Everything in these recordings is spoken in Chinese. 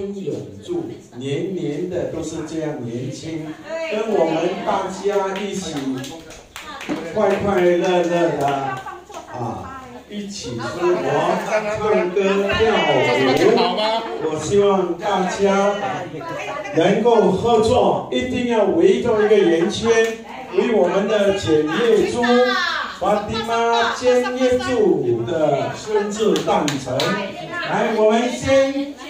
春永驻，年年的都是这样年轻，跟我们大家一起快快乐乐的啊，一起生活、唱歌、跳舞。我希望大家能够合作，一定要围着一个圆圈，为我们的简叶珠。巴蒂妈坚耶柱的生日诞辰，来，我们先。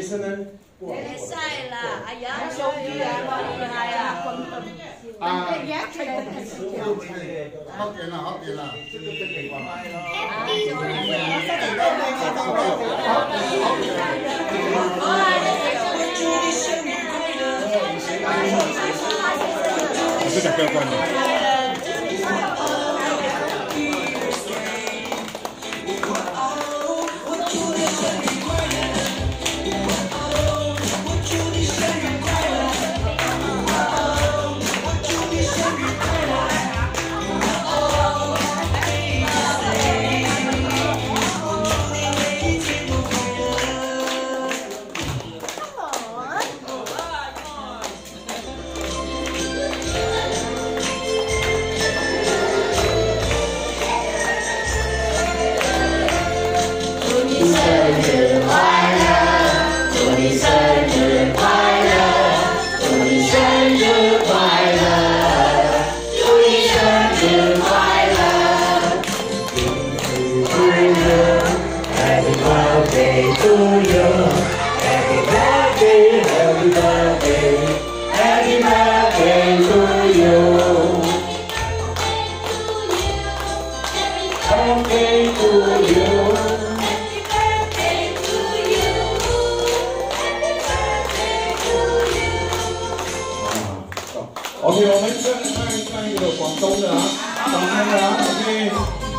你信呢？你犀啦，阿爷，啊，啊，啊，啊，啊，啊，to you. Happy birthday, happy birthday, happy birthday to you. Birthday to you. OK，我们再唱一唱一个广东的啊，掌声啊，OK。